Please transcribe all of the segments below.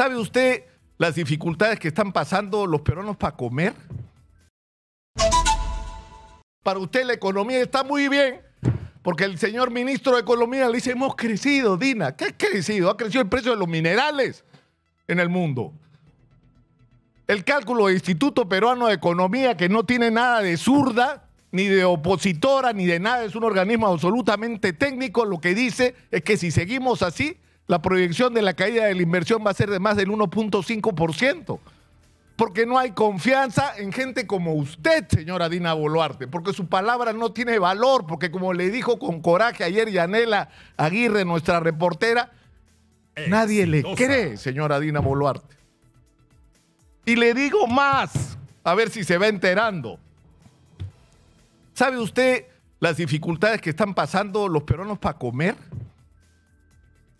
¿Sabe usted las dificultades que están pasando los peruanos para comer? Para usted la economía está muy bien, porque el señor ministro de Economía le dice, hemos crecido, Dina. ¿Qué ha crecido? Ha crecido el precio de los minerales en el mundo. El cálculo del Instituto Peruano de Economía, que no tiene nada de zurda, ni de opositora, ni de nada, es un organismo absolutamente técnico, lo que dice es que si seguimos así, la proyección de la caída de la inversión va a ser de más del 1.5%. Porque no hay confianza en gente como usted, señora Dina Boluarte, porque su palabra no tiene valor, porque como le dijo con coraje ayer Yanela Aguirre, nuestra reportera, nadie le cree, señora Dina Boluarte. Y le digo más, a ver si se va enterando. ¿Sabe usted las dificultades que están pasando los peruanos para comer?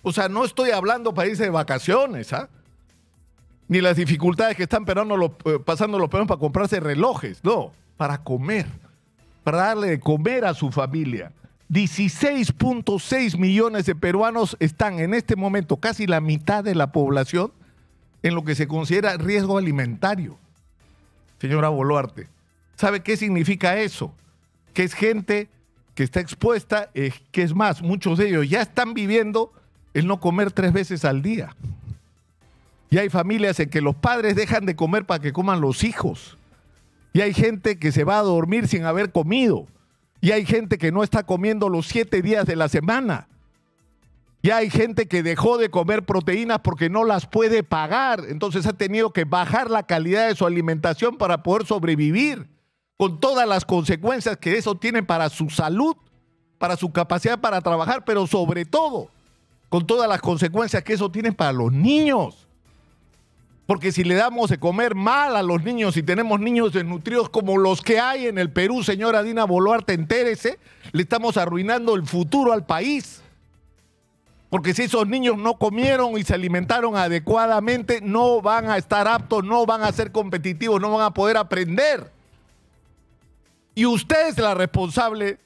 O sea, no estoy hablando para irse de vacaciones, ¿ah? Ni las dificultades que están eh, pasando los peruanos para comprarse relojes, no, para comer, para darle de comer a su familia. 16.6 millones de peruanos están en este momento, casi la mitad de la población, en lo que se considera riesgo alimentario. Señora Boluarte, ¿sabe qué significa eso? Que es gente que está expuesta, que es más, muchos de ellos ya están viviendo el no comer tres veces al día. Y hay familias en que los padres dejan de comer para que coman los hijos. Y hay gente que se va a dormir sin haber comido. Y hay gente que no está comiendo los siete días de la semana. Y hay gente que dejó de comer proteínas porque no las puede pagar. Entonces ha tenido que bajar la calidad de su alimentación para poder sobrevivir. Con todas las consecuencias que eso tiene para su salud, para su capacidad para trabajar, pero sobre todo con todas las consecuencias que eso tiene para los niños. Porque si le damos de comer mal a los niños y tenemos niños desnutridos como los que hay en el Perú, señora Dina Boluarte, entérese, le estamos arruinando el futuro al país. Porque si esos niños no comieron y se alimentaron adecuadamente, no van a estar aptos, no van a ser competitivos, no van a poder aprender. Y usted es la responsable,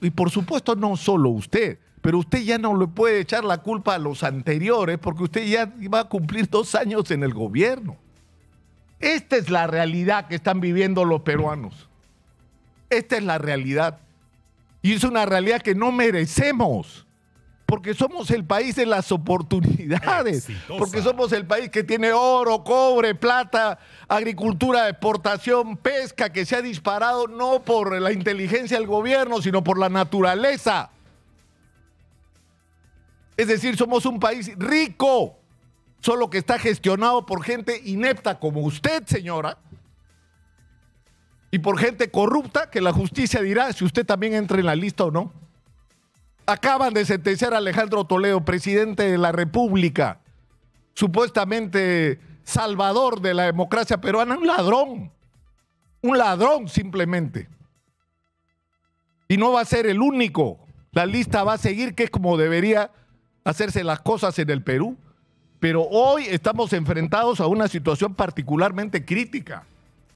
y por supuesto no solo usted, pero usted ya no le puede echar la culpa a los anteriores porque usted ya va a cumplir dos años en el gobierno. Esta es la realidad que están viviendo los peruanos. Esta es la realidad. Y es una realidad que no merecemos. Porque somos el país de las oportunidades. Porque somos el país que tiene oro, cobre, plata, agricultura exportación, pesca, que se ha disparado no por la inteligencia del gobierno, sino por la naturaleza. Es decir, somos un país rico, solo que está gestionado por gente inepta como usted, señora, y por gente corrupta que la justicia dirá si usted también entra en la lista o no. Acaban de sentenciar a Alejandro Toledo, presidente de la República, supuestamente salvador de la democracia peruana, un ladrón, un ladrón simplemente. Y no va a ser el único. La lista va a seguir, que es como debería hacerse las cosas en el Perú, pero hoy estamos enfrentados a una situación particularmente crítica.